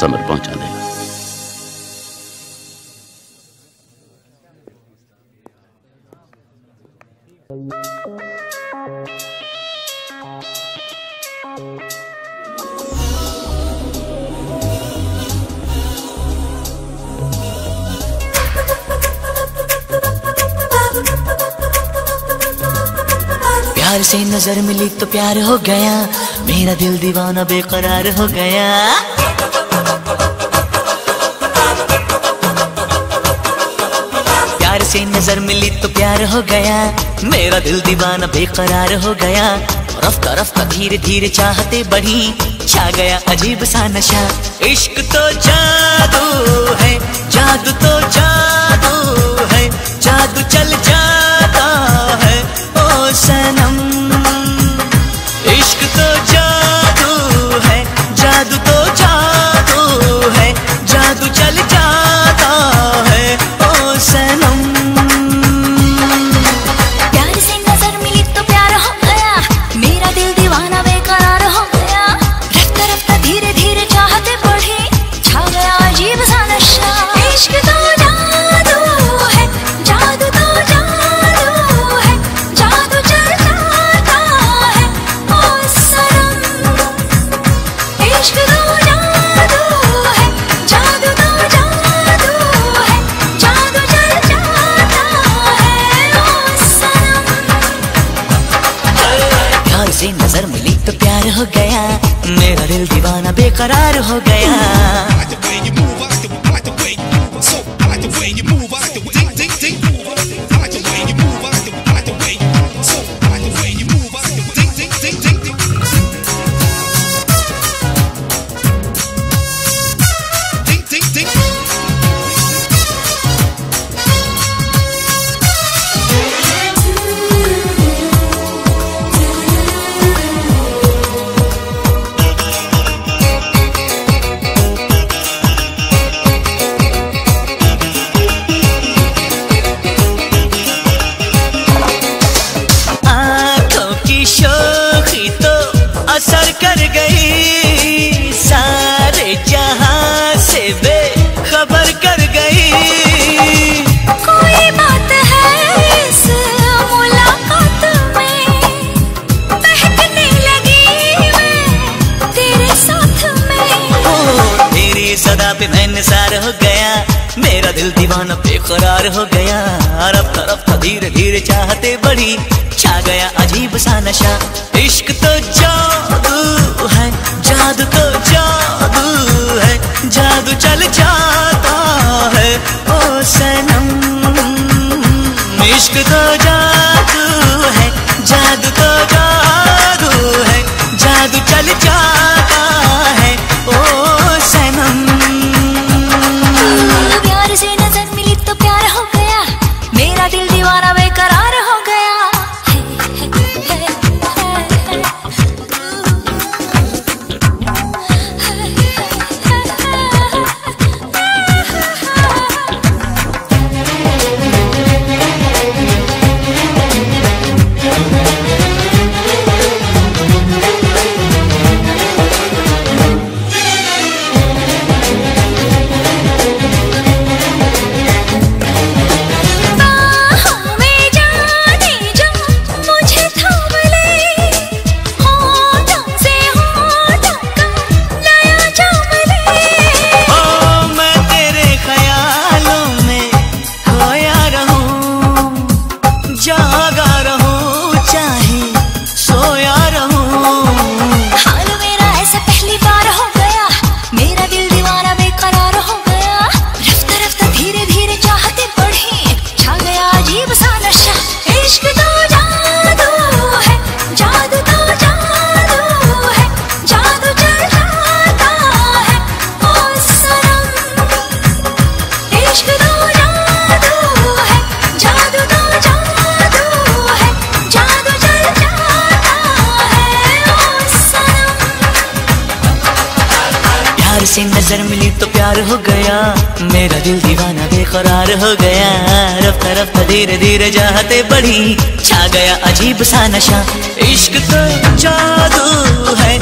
Summer पहुँचा देगा Thank you. प्यार से नज़र मिली तो प्यार हो गया। मेरा दिल दीवाना बेकरार हो गया। प्यार से नज़र मिली तो प्यार हो गया। मेरा दिल दीवाना बेकरार हो गया। रफ्ता रफ्ता धीरे धीरे चाहते बढ़ी। छा गया अजीब सा नशा। इश्क तो जादू। तुमसे नज़र मिली तो प्यार हो गया। मेरा दिल दीवाना बेकरार हो गया। तेरी सदा पे मैं निसार हो गया। मेरा दिल दीवाना बेकरार हो गया। रब तरफ़ था धीरे धीरे चाहते बड़ी। छा गया अजीब सा नशा। इश्क तो जादू है, जादू तो जादू है। जादू चल जाता hey. नज़र मिली तो प्यार हो गया। मेरा दिल दीवाना बेकरार हो गया। रफ्ता रफ्ता धीरे धीरे जाते बढ़ी। छा गया अजीब सा नशा। इश्क तो जादू है।